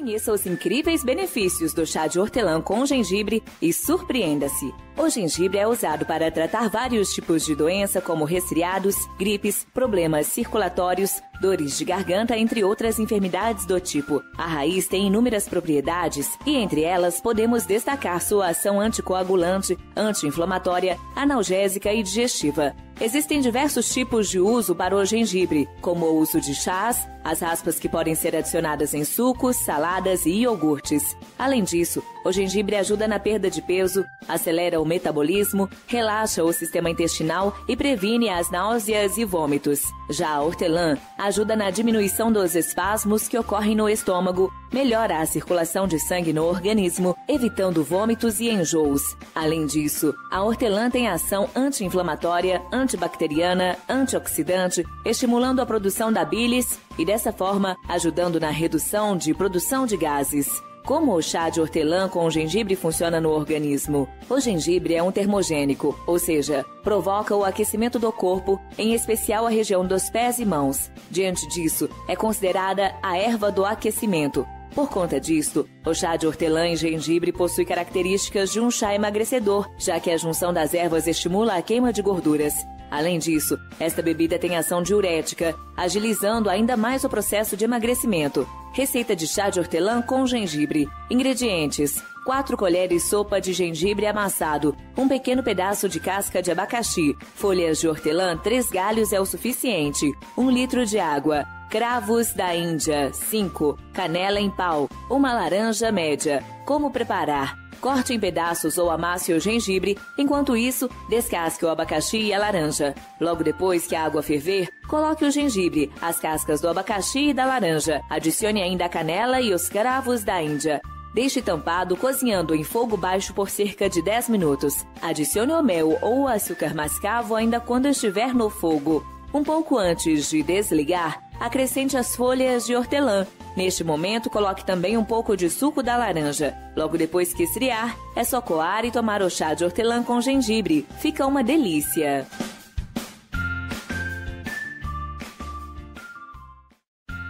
Conheça os incríveis benefícios do chá de hortelã com gengibre e surpreenda-se. O gengibre é usado para tratar vários tipos de doença, como resfriados, gripes, problemas circulatórios, dores de garganta, entre outras enfermidades do tipo. A raiz tem inúmeras propriedades e, entre elas, podemos destacar sua ação anticoagulante, anti-inflamatória, analgésica e digestiva. Existem diversos tipos de uso para o gengibre, como o uso de chás, as raspas que podem ser adicionadas em sucos, saladas e iogurtes. Além disso, o gengibre ajuda na perda de peso, acelera o metabolismo, relaxa o sistema intestinal e previne as náuseas e vômitos. Já a hortelã ajuda na diminuição dos espasmos que ocorrem no estômago, melhora a circulação de sangue no organismo, evitando vômitos e enjoos. Além disso, a hortelã tem ação anti-inflamatória, antibacteriana, antioxidante, estimulando a produção da bilis e dessa forma ajudando na redução de produção de gases. Como o chá de hortelã com gengibre funciona no organismo? O gengibre é um termogênico, ou seja, provoca o aquecimento do corpo, em especial a região dos pés e mãos. Diante disso, é considerada a erva do aquecimento. Por conta disto, o chá de hortelã e gengibre possui características de um chá emagrecedor, já que a junção das ervas estimula a queima de gorduras. Além disso, esta bebida tem ação diurética, agilizando ainda mais o processo de emagrecimento. Receita de chá de hortelã com gengibre. Ingredientes: 4 colheres sopa de gengibre amassado, um pequeno pedaço de casca de abacaxi, folhas de hortelã, 3 galhos é o suficiente, 1 litro de água, cravos da Índia, 5, canela em pau, uma laranja média. Como preparar? Corte em pedaços ou amasse o gengibre, enquanto isso, descasque o abacaxi e a laranja. Logo depois que a água ferver, coloque o gengibre, as cascas do abacaxi e da laranja. Adicione ainda a canela e os cravos da Índia. Deixe tampado cozinhando em fogo baixo por cerca de 10 minutos. Adicione o mel ou o açúcar mascavo ainda quando estiver no fogo. Um pouco antes de desligar, acrescente as folhas de hortelã. Neste momento, coloque também um pouco de suco da laranja. Logo depois que esfriar, é só coar e tomar o chá de hortelã com gengibre. Fica uma delícia.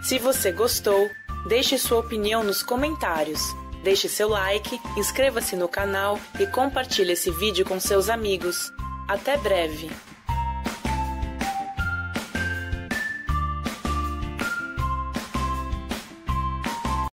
Se você gostou, deixe sua opinião nos comentários. Deixe seu like, inscreva-se no canal e compartilhe esse vídeo com seus amigos. Até breve!